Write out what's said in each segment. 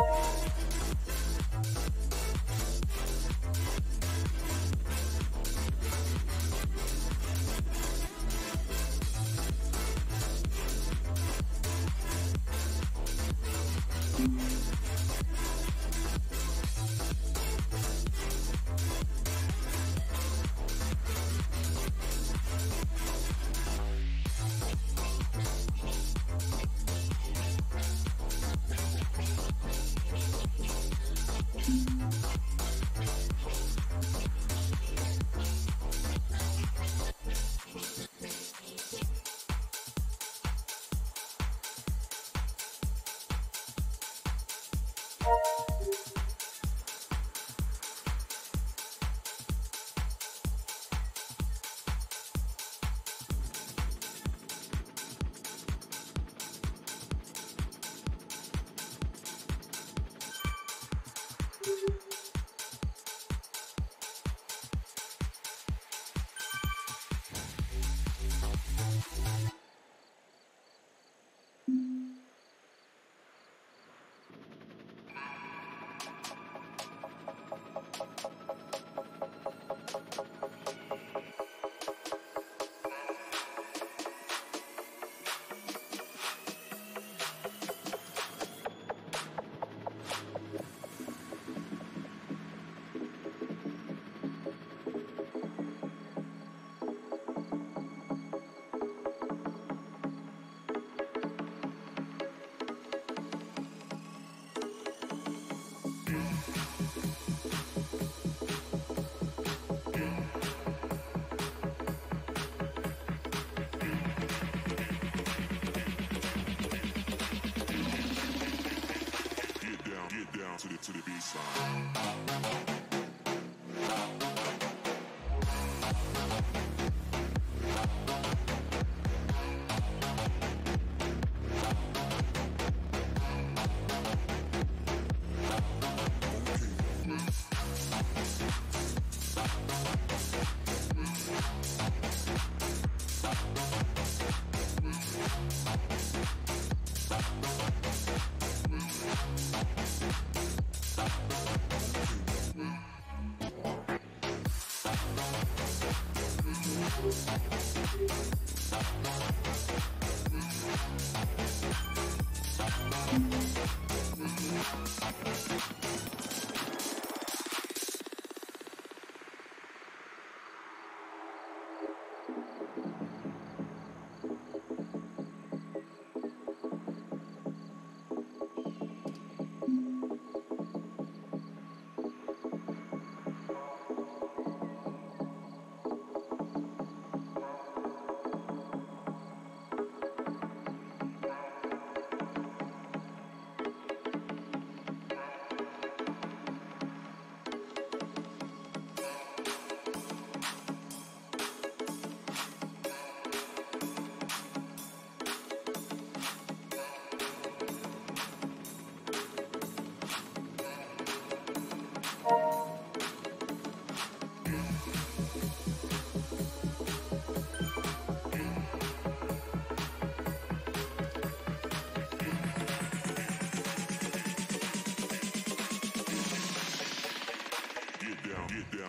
oh you.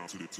Mm-hmm.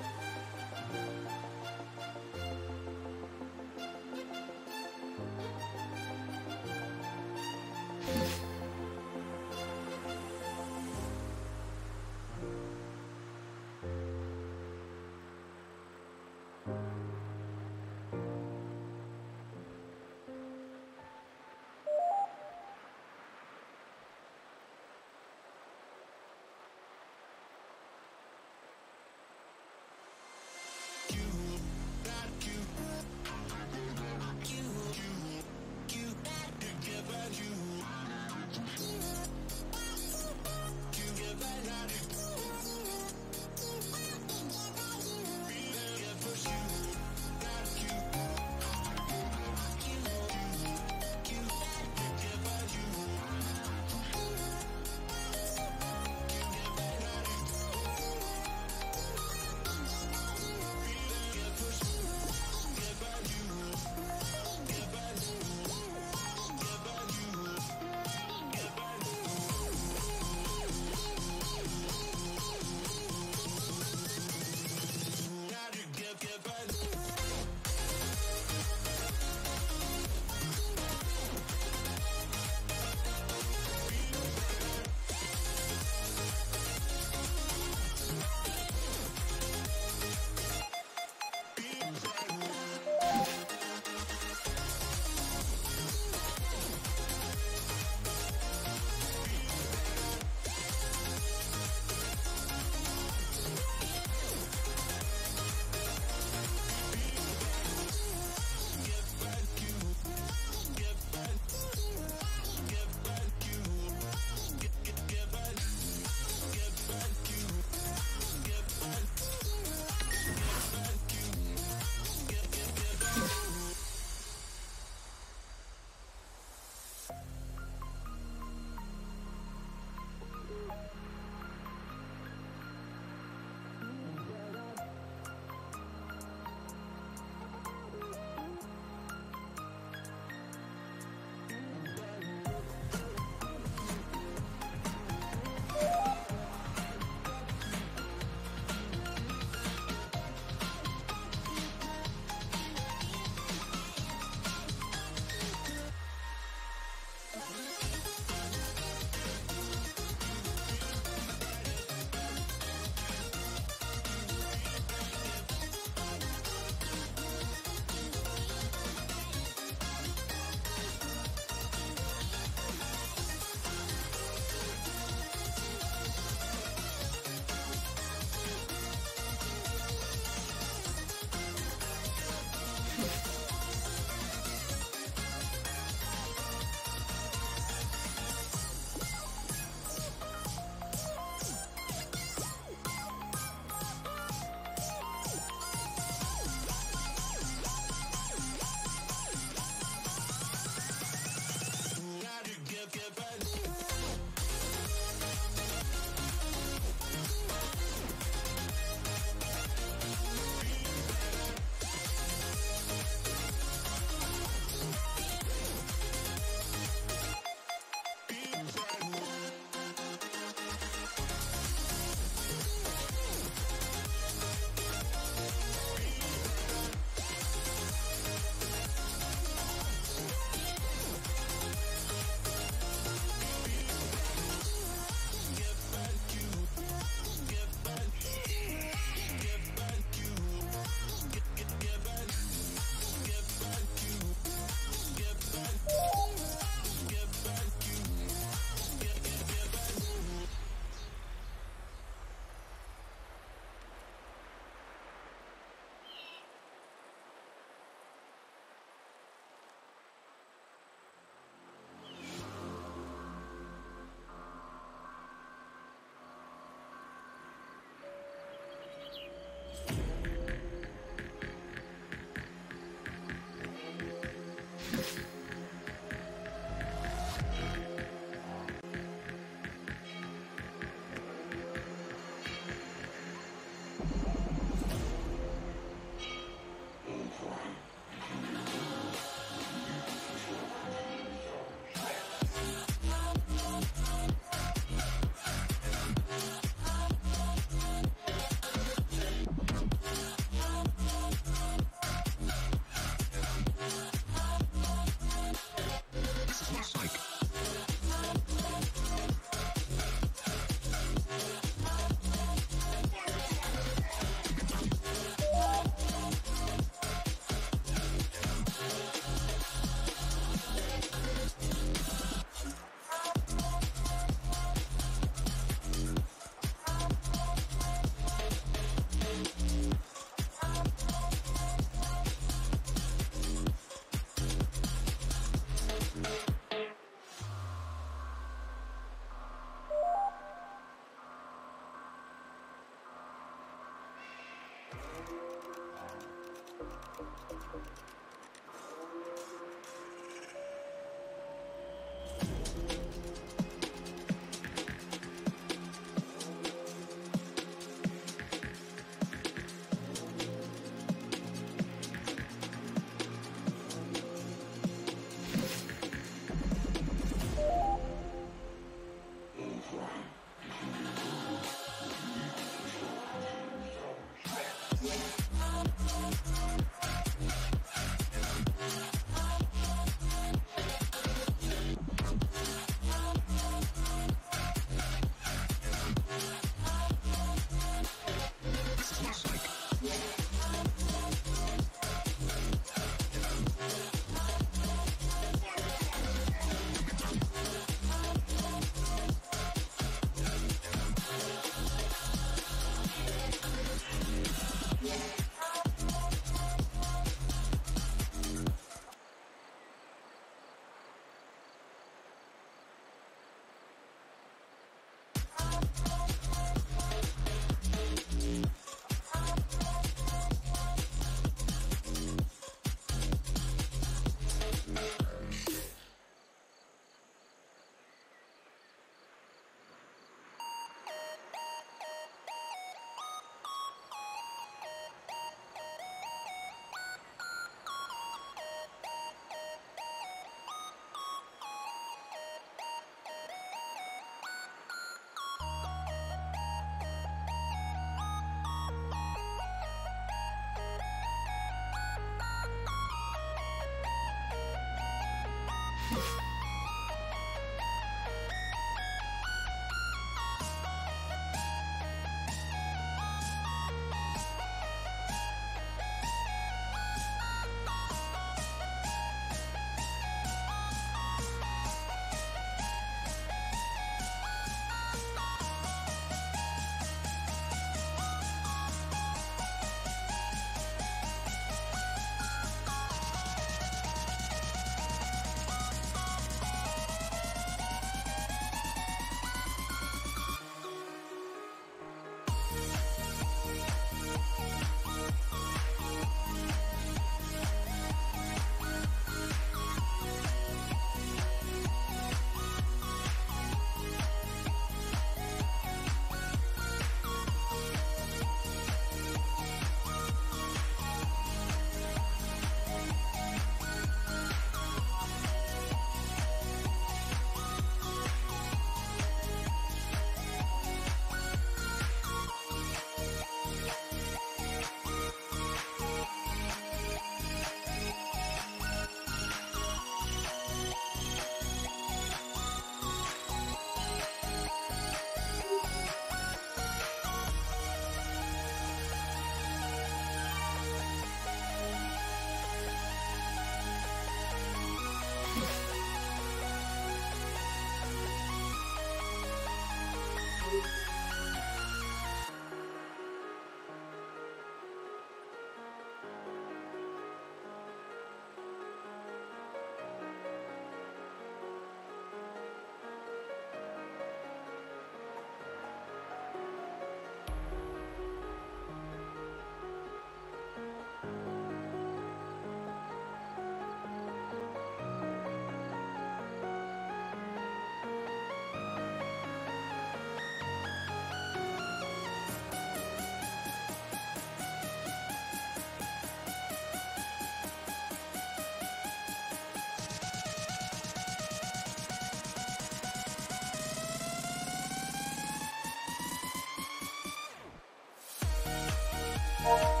Bye.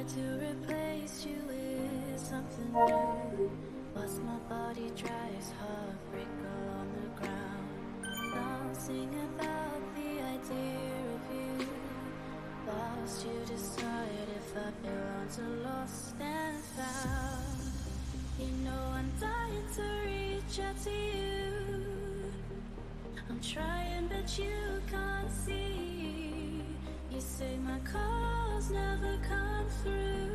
To replace you with something new. Lost my body, dry as heartbreak all on the ground. Dancing about the idea of you. Lost you decide if I belong to lost and found. You know I'm dying to reach out to you. I'm trying, but you never come through.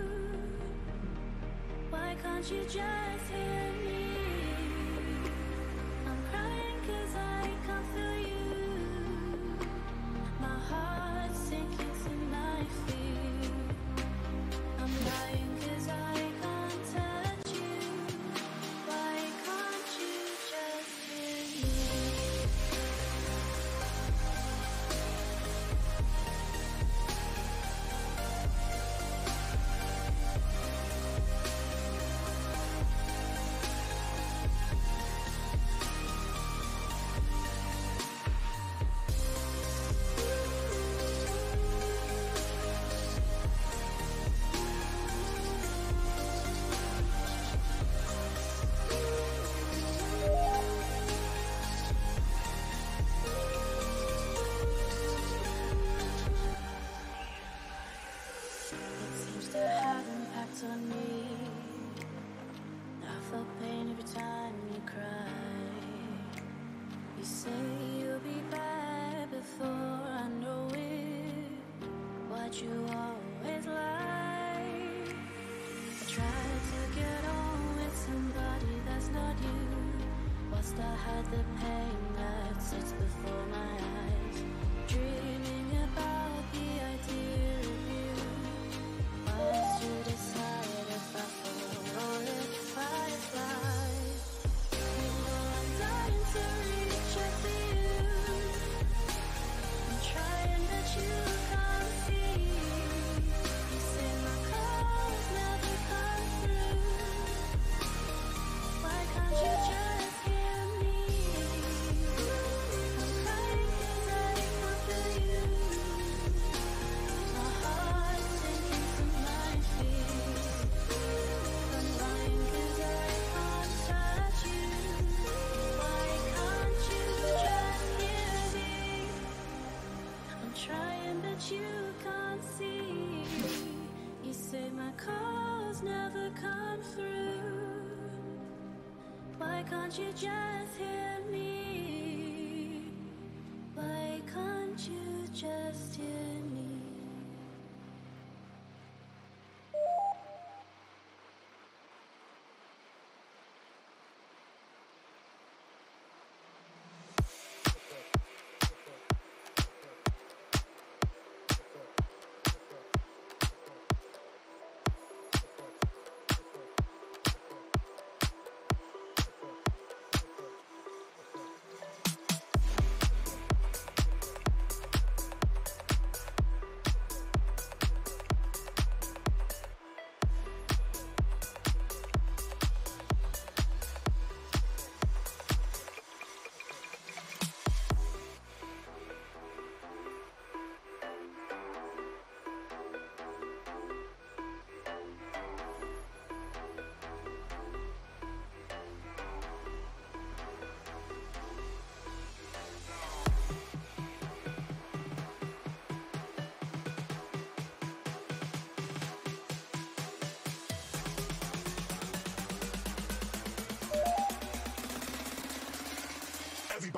Why can't you just hear me?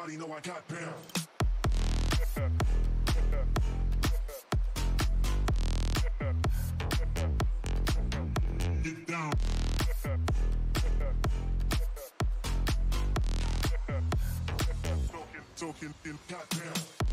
body, know I got down. Talking, talking, goddamn.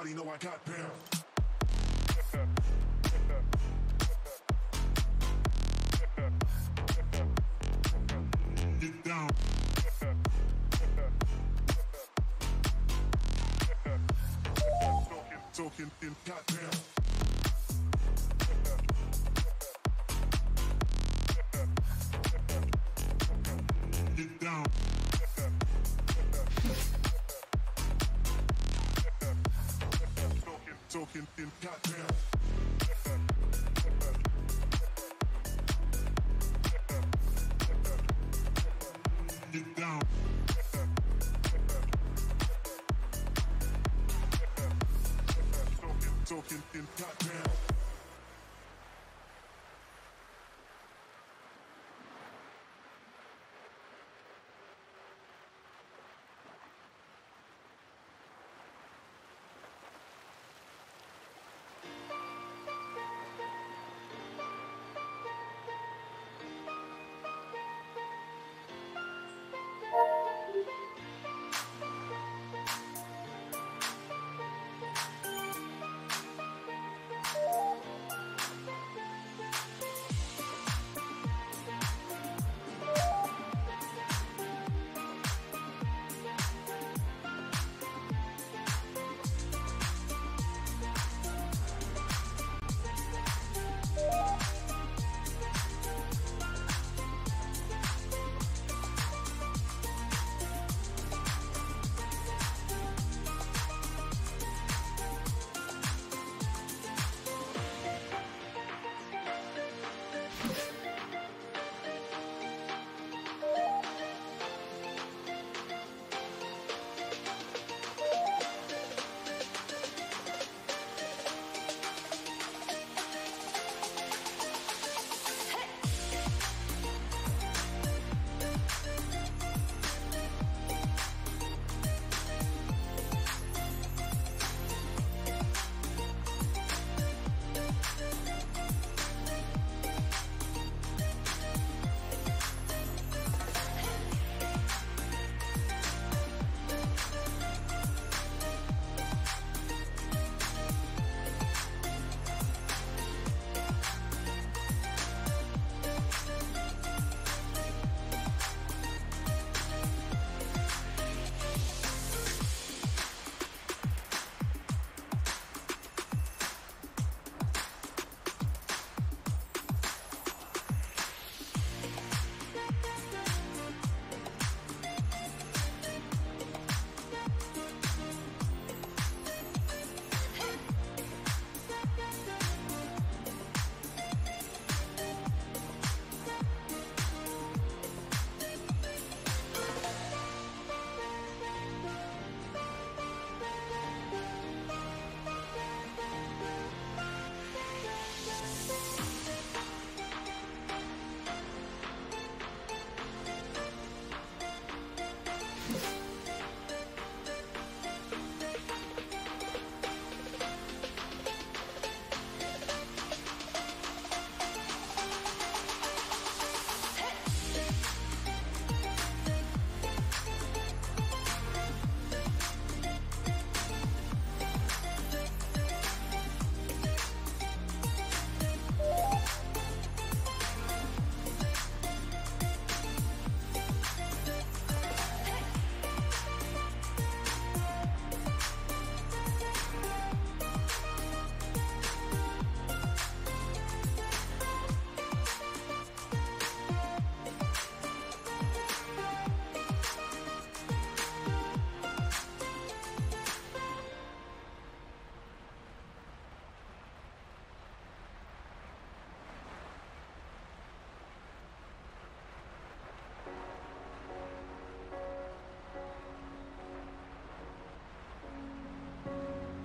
Everybody know I got pounds. Talking, in got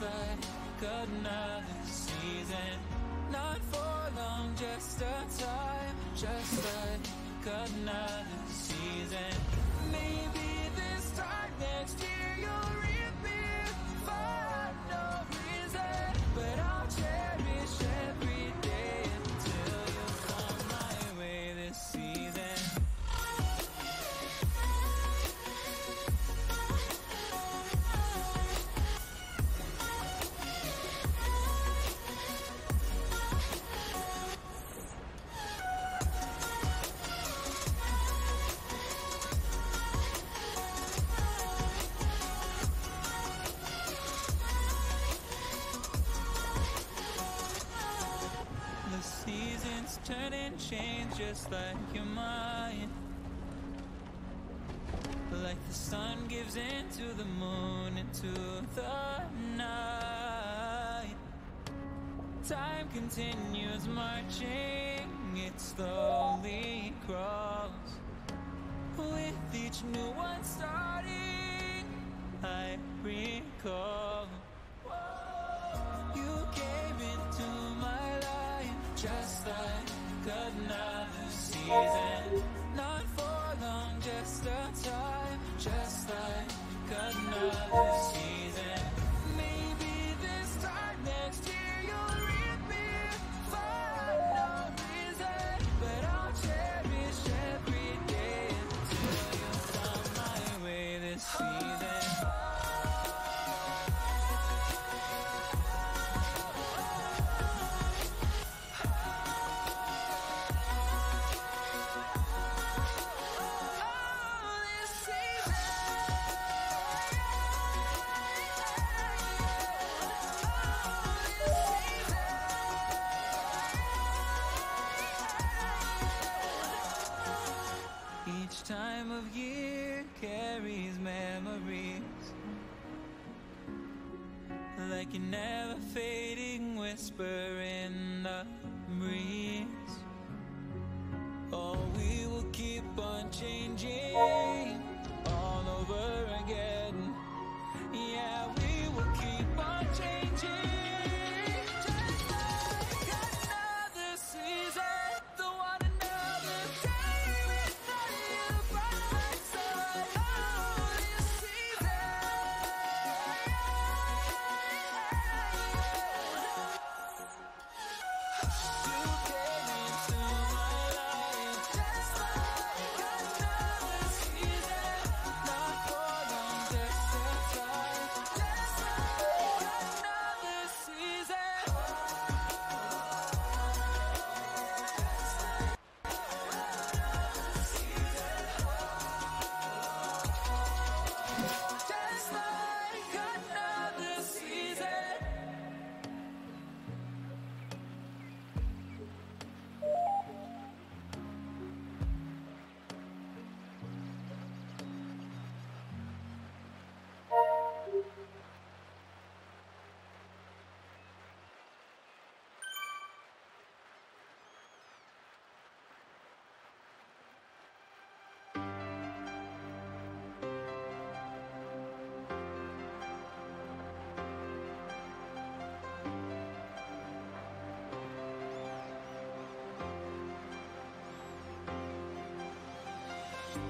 like another season Not for long, just a time Just like another season Maybe this time next year. Time continues marching, it slowly crawls.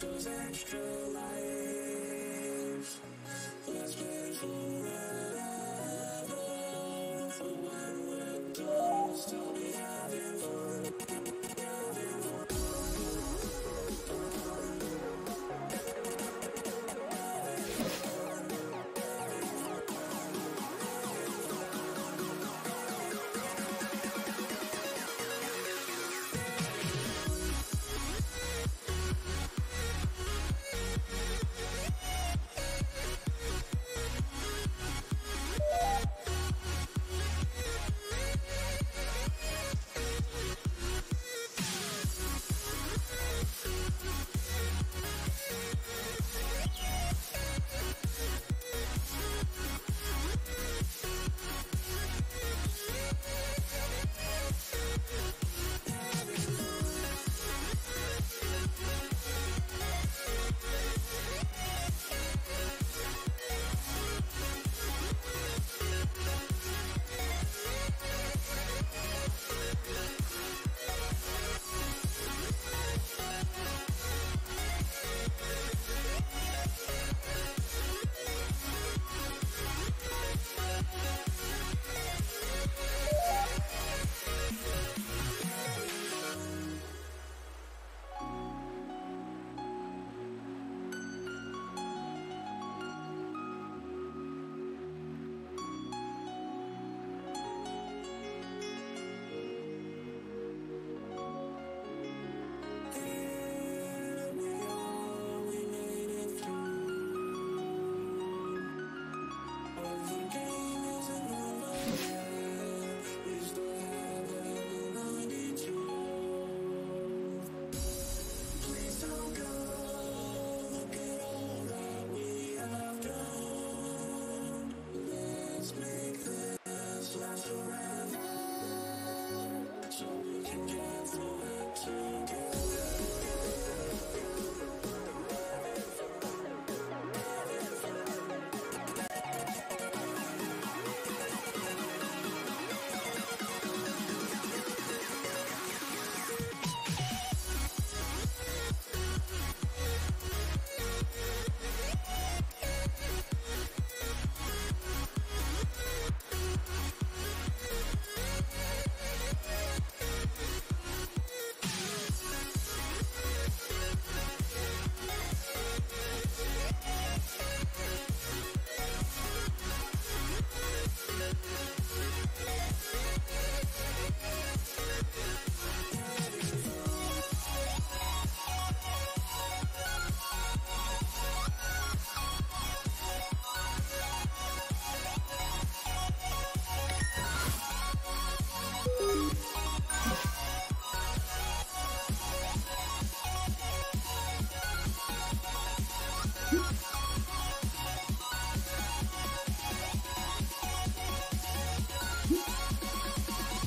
those extra lives. Let's play for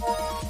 Bye.